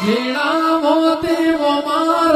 ઝીણા મોતી માર